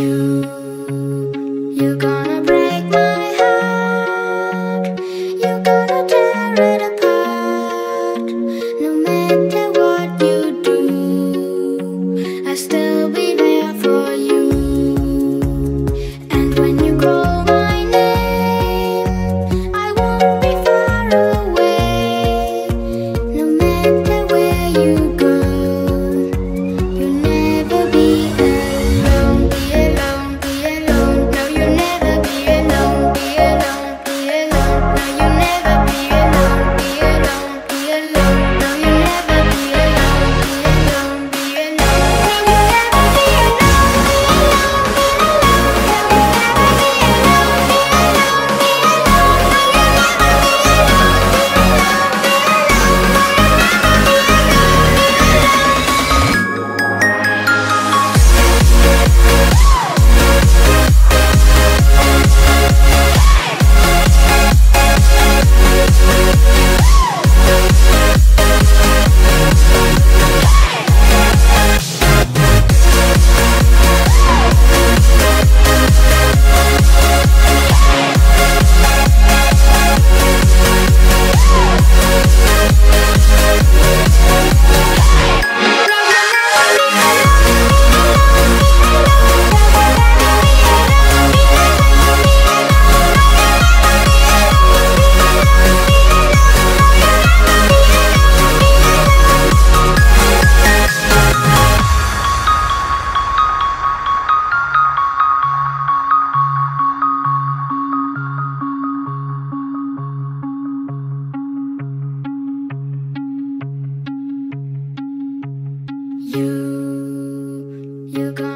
You, you're gonna You, you go.